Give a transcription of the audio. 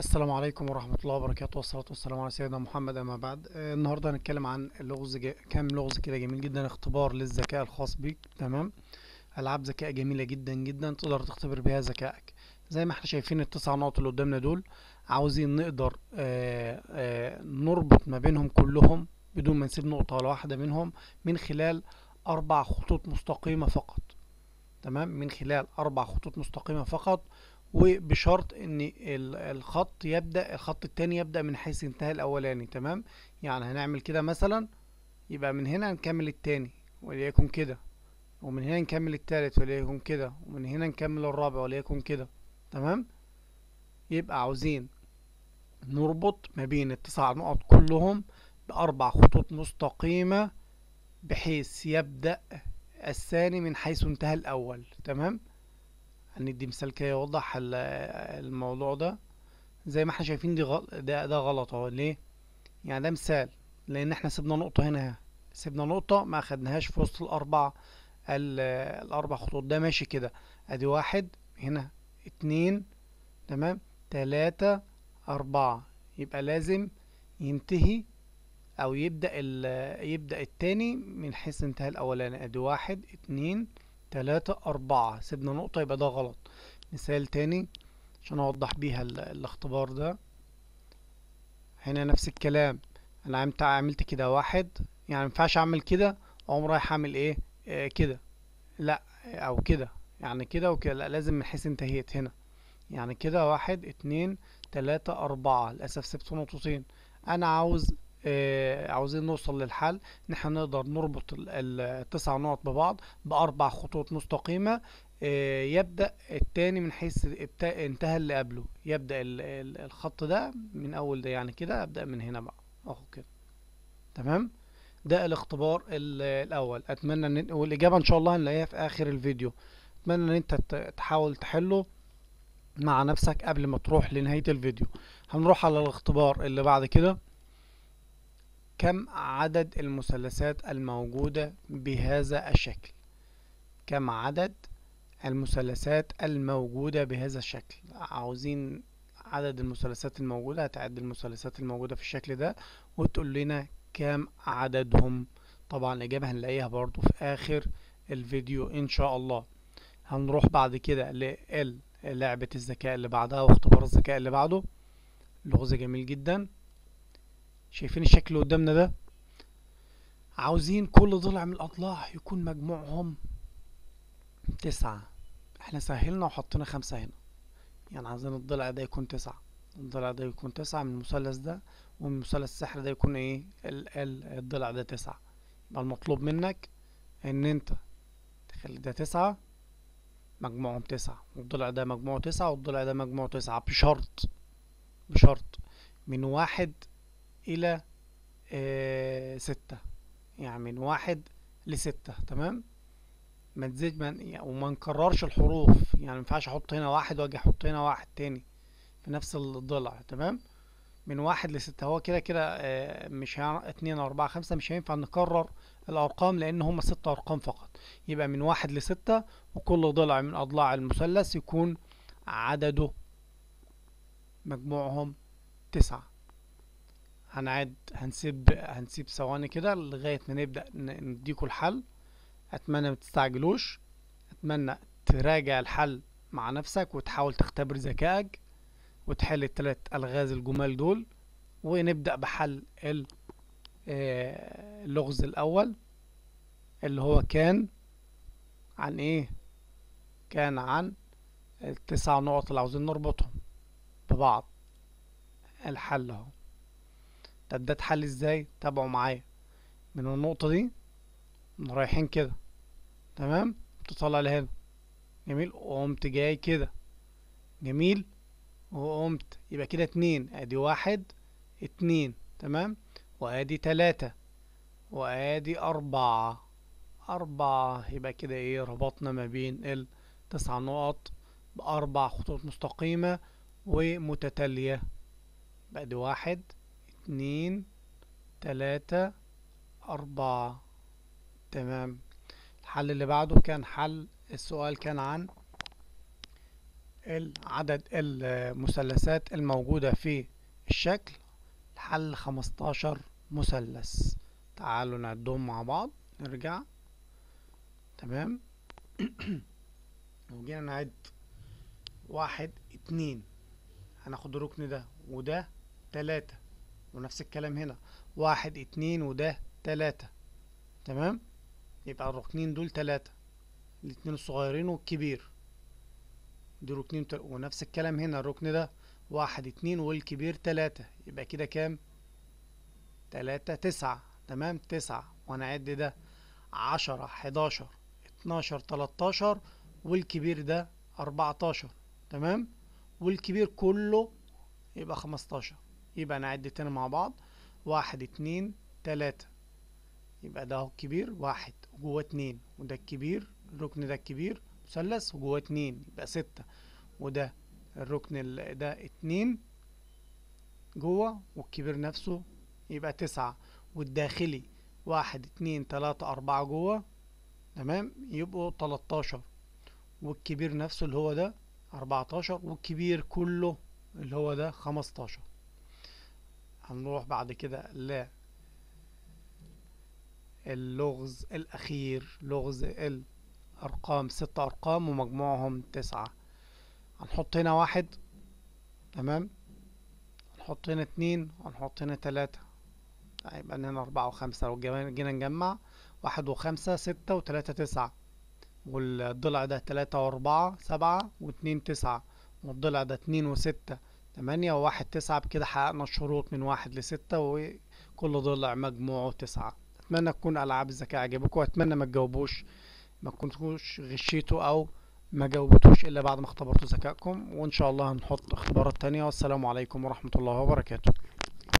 السلام عليكم ورحمة الله وبركاته والصلاة والسلام على سيدنا محمد أما بعد. النهاردة هنتكلم عن لغز ج... كام لغز كده جميل جدا اختبار للذكاء الخاص بيك تمام؟ ألعاب ذكاء جميلة جدا جدا تقدر تختبر بيها ذكائك. زي ما إحنا شايفين التسع نقط اللي قدامنا دول عاوزين نقدر آه، آه، نربط ما بينهم كلهم بدون ما نسيب نقطة ولا واحدة منهم من خلال أربع خطوط مستقيمة فقط تمام؟ من خلال أربع خطوط مستقيمة فقط وبشرط إن ال- الخط يبدأ الخط التاني يبدأ من حيث انتهى الأولاني تمام؟ يعني هنعمل كده مثلا يبقى من هنا نكمل التاني وليكن كده ومن هنا نكمل التالت وليكن كده ومن هنا نكمل الرابع وليكن كده تمام؟ يبقى عاوزين نربط ما بين التسع نقط كلهم بأربع خطوط مستقيمة بحيث يبدأ الثاني من حيث انتهى الأول تمام؟ هندي مثال كده يوضح ال- الموضوع ده. زي ما إحنا شايفين دي غل... ده ده غلط اهو. ليه؟ يعني ده مثال. لأن إحنا سيبنا نقطة هنا. سيبنا نقطة ما أخدناهاش في وسط الأربع ال... الأربع خطوط. ده ماشي كده. أدي واحد هنا اتنين تمام؟ تلاتة أربعة. يبقى لازم ينتهي أو يبدأ ال... يبدأ التاني من حيث انتهى الأولاني. أدي واحد اتنين تلاتة أربعة. سيبنا نقطة يبقى ده غلط. مثال تاني عشان أوضح بيها ال- الاختبار ده. هنا نفس الكلام. أنا عملت عملت كده واحد. يعني مينفعش أعمل كده وأقوم رايح أعمل إيه؟ آه كده. لأ أو كده. يعني كده وكده. لأ لازم من حيث انتهيت. هنا. يعني كده واحد اتنين تلاتة أربعة. للأسف سبت نقطتين. أنا عاوز عاوزين نوصل للحل. إن إحنا نقدر نربط ال- ال- التسع نقط ببعض بأربع خطوط مستقيمة. آه، يبدأ التاني من حيث انتهى اللي قبله. ال- الخط ده من أول ده يعني كده أبدأ من هنا بقى. أهو كده. تمام؟ ده الاختبار ال- الأول. أتمنى إن والإجابة إن شاء الله هنلاقيها في آخر الفيديو. أتمنى إن أنت ت- تحاول تحله مع نفسك قبل ما تروح لنهاية الفيديو. هنروح على الاختبار اللي بعد كده. كم عدد المثلثات الموجودة بهذا الشكل؟ كم عدد المثلثات الموجودة بهذا الشكل؟ عاوزين عدد المثلثات الموجودة هتعد المثلثات الموجودة في الشكل ده وتقول لنا كام عددهم. طبعا الإجابة هنلاقيها برضو في آخر الفيديو إن شاء الله. هنروح بعد كده للعبة الذكاء اللي بعدها واختبار الذكاء اللي بعده. لغز جميل جدا. شايفين الشكل اللي قدامنا ده؟ عاوزين كل ضلع من الأضلاع يكون مجموعهم تسعة. إحنا سهلنا وحطينا خمسة هنا. يعني عايزين الضلع ده يكون تسعة. الضلع ده يكون تسعة من المثلث ده ومن المثلث السحري ده يكون إيه؟ ال ال الضلع ده تسعة. يبقى المطلوب منك ان انت تخلي ده تسعة مجموعهم تسعة. والضلع ده مجموعه تسعة والضلع ده مجموعه تسعة. بشرط بشرط. من واحد إلى آه ستة. يعني من واحد لستة تمام؟ ما تزيد من يعني وما نكررش الحروف. يعني ما ينفعش أحط هنا واحد وأجي أحط هنا واحد تاني في نفس الضلع تمام؟ من واحد لستة. هو كده كده آه، مش اتنين أربعة خمسة مش هينفع نكرر الأرقام لأن هما ست أرقام فقط. يبقى من واحد لستة وكل ضلع من أضلاع المثلث يكون عدده مجموعهم تسعة. هنعد هنسيب هنسيب ثواني كده لغاية ما نبدأ نديكوا الحل. أتمنى ما تستعجلوش. أتمنى تراجع الحل مع نفسك وتحاول تختبر ذكائك وتحل التلات ألغاز الجمال دول. ونبدأ بحل آه، اللغز الأول اللي هو كان عن إيه؟ كان عن التسع نقط اللي عاوزين نربطهم ببعض. الحل أهو. طب ده اتحل إزاي؟ تابعوا معايا. من النقطة دي رايحين كده. تمام؟ تطلع لهنا. جميل؟ وقمت جاي كده. جميل؟ وقمت. يبقى كده اتنين. أدي واحد اتنين. تمام؟ وأدي تلاتة. وأدي أربعة. أربعة. يبقى كده إيه؟ ربطنا ما بين التسع نقط بأربع خطوط مستقيمة ومتتالية. بقى دي واحد اتنين تلاتة أربعة. تمام. الحل اللي بعده كان حل السؤال كان عن عدد المثلثات الموجودة في الشكل. حل 15 مثلث. تعالوا نعدهم مع بعض. نرجع. تمام. وجينا نعد واحد اتنين. هناخد الركن ده وده تلاتة. ونفس الكلام هنا. واحد اتنين وده تلاتة. تمام؟ يبقى الركنين دول تلاتة. الاتنين الصغيرين والكبير. دي ركنين تل... ونفس الكلام هنا. الركن ده واحد اتنين والكبير تلاتة. يبقى كده كام؟ تلاتة تسعة. تمام؟ تسعة. وأنا عد ده عشرة حداشر اتناشر تلاتاشر والكبير ده أربعتاشر. تمام؟ والكبير كله يبقى خمستاشر. يبقى نعد تاني مع بعض. واحد اتنين تلاتة. يبقى ده الكبير. واحد وجوه اتنين. وده الكبير الركن ده الكبير. مثلث وجوه اتنين. يبقى ستة. وده الركن ال- ده اتنين. جوه والكبير نفسه يبقى تسعة. والداخلي واحد اتنين تلاتة أربعة جوه. تمام؟ يبقوا تلاتاشر والكبير نفسه اللي هو ده أربعتاشر. والكبير كله اللي هو ده خمستاشر. هنروح بعد كده ل اللغز الأخير لغز الأرقام ست أرقام ومجموعهم تسعة. هنحط هنا واحد تمام؟ هنحط هنا اتنين وهنحط هنا تلاتة. هيبقى هنا أربعة وخمسة. لو جينا جينا نجمع واحد وخمسة ستة وتلاتة تسعة. والضلع ده تلاتة وأربعة سبعة واتنين تسعة. والضلع ده اتنين وستة. تمانية وواحد تسعة بكده حققنا الشروط من واحد لستة وكل ضلع مجموعه تسعة. أتمنى تكون ألعاب الذكاء عجبكم وأتمنى ما تجاوبوش ما كنتوش غشيتوا أو ما جاوبتوش إلا بعد ما اختبرتوا ذكائكم. وإن شاء الله هنحط اختبارات تانية. والسلام عليكم ورحمة الله وبركاته.